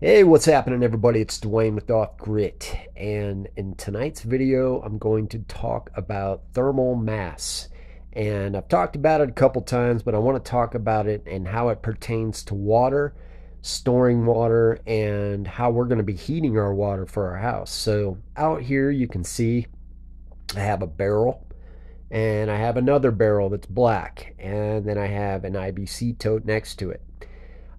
Hey, what's happening, everybody? It's Dwayne with Off Grit, and in tonight's video, I'm going to talk about thermal mass. And I've talked about it a couple times, but I want to talk about it and how it pertains to water, storing water, and how we're going to be heating our water for our house. So, out here, you can see I have a barrel, and I have another barrel that's black, and then I have an IBC tote next to it.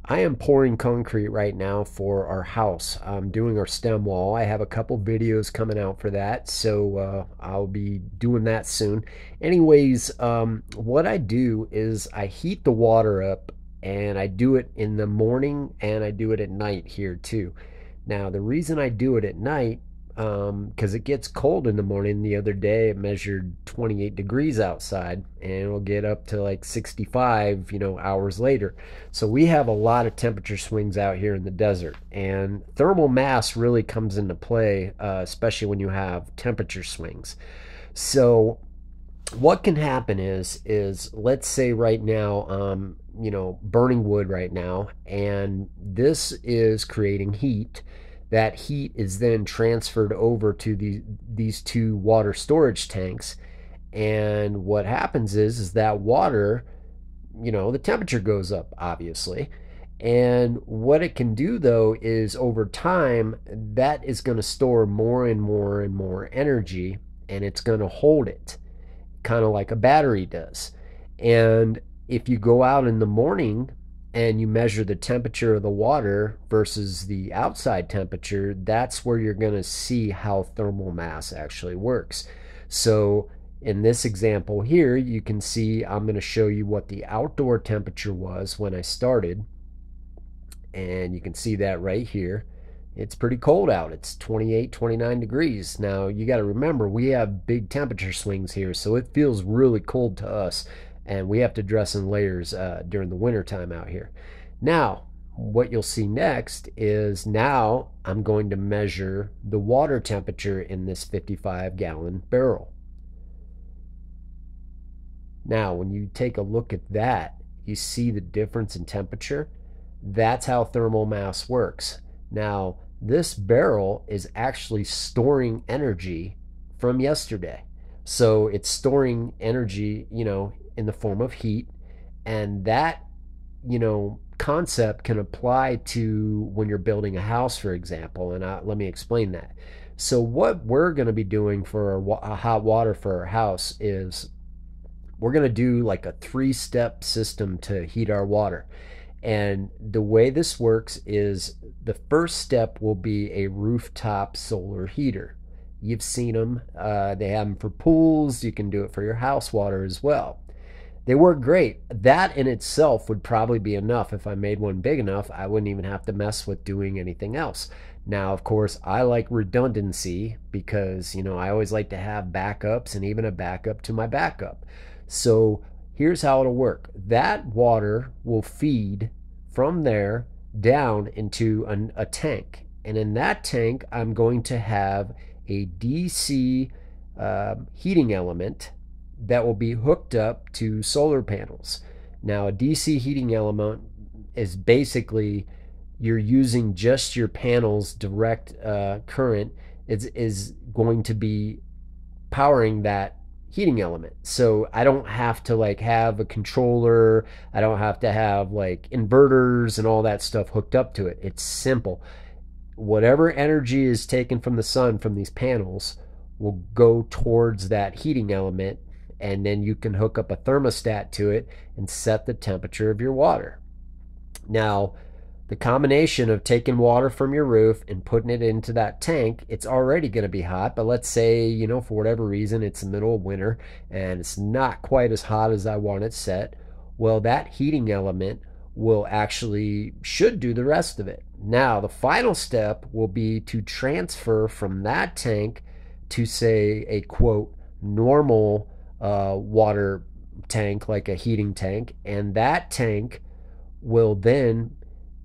I am pouring concrete right now for our house. I'm doing our stem wall. I have a couple videos coming out for that, so uh, I'll be doing that soon. Anyways, um, what I do is I heat the water up and I do it in the morning and I do it at night here too. Now, the reason I do it at night because um, it gets cold in the morning. The other day it measured 28 degrees outside and it'll get up to like 65, you know, hours later. So we have a lot of temperature swings out here in the desert and thermal mass really comes into play, uh, especially when you have temperature swings. So what can happen is, is let's say right now, um, you know, burning wood right now, and this is creating heat that heat is then transferred over to the, these two water storage tanks. And what happens is, is that water, you know, the temperature goes up, obviously. And what it can do though is over time, that is going to store more and more and more energy and it's going to hold it, kind of like a battery does. And if you go out in the morning and you measure the temperature of the water versus the outside temperature, that's where you're going to see how thermal mass actually works. So in this example here, you can see I'm going to show you what the outdoor temperature was when I started. And you can see that right here. It's pretty cold out. It's 28, 29 degrees. Now, you got to remember, we have big temperature swings here, so it feels really cold to us and we have to dress in layers uh, during the winter time out here. Now, what you'll see next is now I'm going to measure the water temperature in this 55 gallon barrel. Now, when you take a look at that, you see the difference in temperature. That's how thermal mass works. Now, this barrel is actually storing energy from yesterday. So it's storing energy, you know, in the form of heat. And that, you know, concept can apply to when you're building a house, for example. And I, let me explain that. So, what we're going to be doing for our hot water for our house is we're going to do like a three step system to heat our water. And the way this works is the first step will be a rooftop solar heater. You've seen them, uh, they have them for pools. You can do it for your house water as well. They work great. That in itself would probably be enough. If I made one big enough, I wouldn't even have to mess with doing anything else. Now, of course, I like redundancy because, you know, I always like to have backups and even a backup to my backup. So here's how it'll work that water will feed from there down into an, a tank. And in that tank, I'm going to have a DC uh, heating element that will be hooked up to solar panels. Now, a DC heating element is basically you're using just your panels direct uh, current is is going to be powering that heating element. So I don't have to like have a controller. I don't have to have like inverters and all that stuff hooked up to it. It's simple. Whatever energy is taken from the sun from these panels will go towards that heating element and then you can hook up a thermostat to it and set the temperature of your water. Now, the combination of taking water from your roof and putting it into that tank, it's already going to be hot. But let's say, you know, for whatever reason, it's the middle of winter and it's not quite as hot as I want it set. Well, that heating element will actually should do the rest of it. Now, the final step will be to transfer from that tank to say a quote normal uh, water tank, like a heating tank, and that tank will then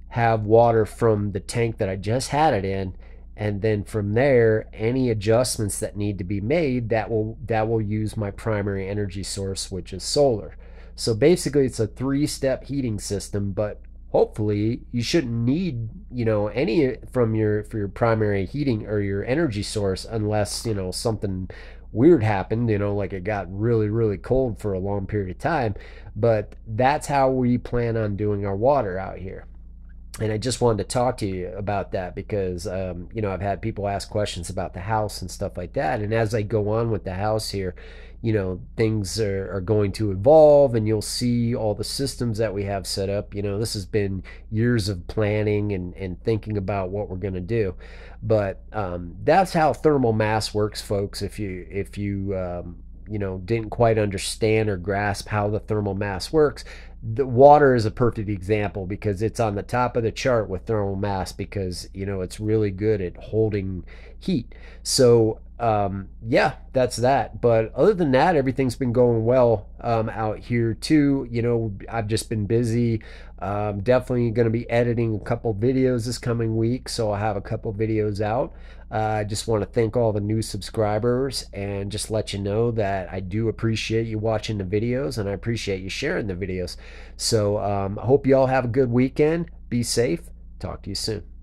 have water from the tank that I just had it in. And then from there any adjustments that need to be made that will that will use my primary energy source which is solar so basically it's a three step heating system but hopefully you shouldn't need you know any from your for your primary heating or your energy source unless you know something weird happened you know like it got really really cold for a long period of time. But that's how we plan on doing our water out here and I just wanted to talk to you about that because um, you know I've had people ask questions about the house and stuff like that, and as I go on with the house here, you know things are, are going to evolve, and you'll see all the systems that we have set up. You know this has been years of planning and and thinking about what we're going to do, but um, that's how thermal mass works, folks. If you if you um, you know didn't quite understand or grasp how the thermal mass works the water is a perfect example because it's on the top of the chart with thermal mass because you know it's really good at holding heat. So um, yeah that's that but other than that everything's been going well um, out here too you know i've just been busy um, definitely going to be editing a couple videos this coming week so i'll have a couple videos out uh, I just want to thank all the new subscribers and just let you know that I do appreciate you watching the videos and I appreciate you sharing the videos. So um, I hope you all have a good weekend. Be safe. Talk to you soon.